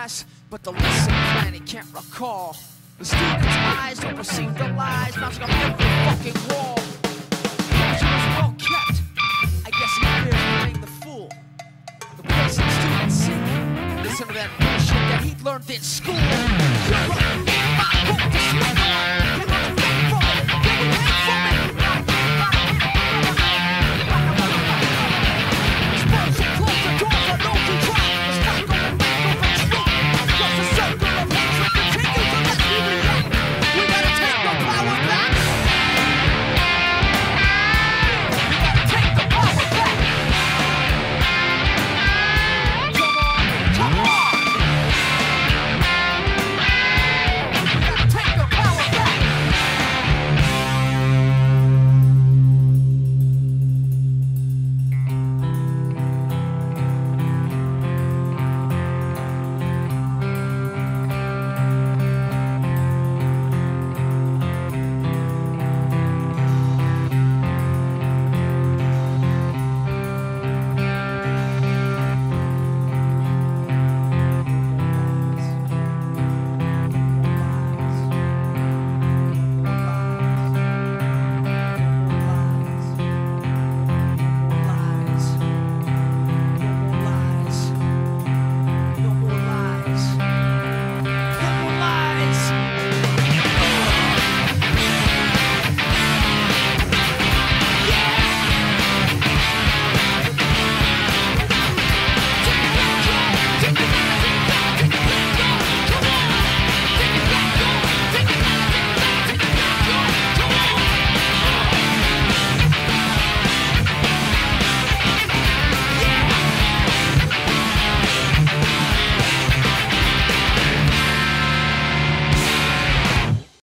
flash, but the lesson plan he can't recall. The student's eyes don't perceive the lies, bouncing off every fucking wall.